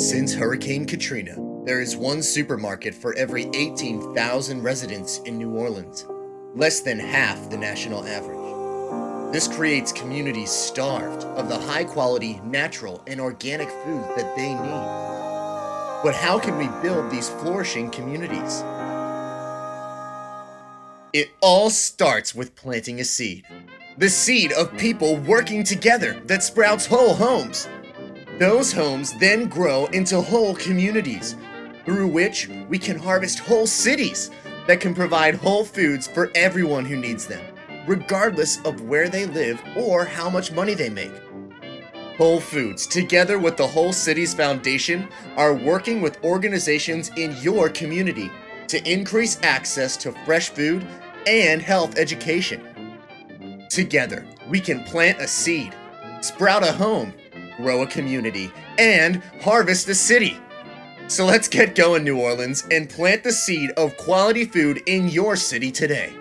Since Hurricane Katrina, there is one supermarket for every 18,000 residents in New Orleans, less than half the national average. This creates communities starved of the high quality, natural, and organic food that they need. But how can we build these flourishing communities? It all starts with planting a seed. The seed of people working together that sprouts whole homes. Those homes then grow into whole communities, through which we can harvest whole cities that can provide whole foods for everyone who needs them, regardless of where they live or how much money they make. Whole Foods, together with the Whole Cities Foundation, are working with organizations in your community to increase access to fresh food and health education. Together, we can plant a seed, sprout a home, grow a community, and harvest a city. So let's get going, New Orleans, and plant the seed of quality food in your city today.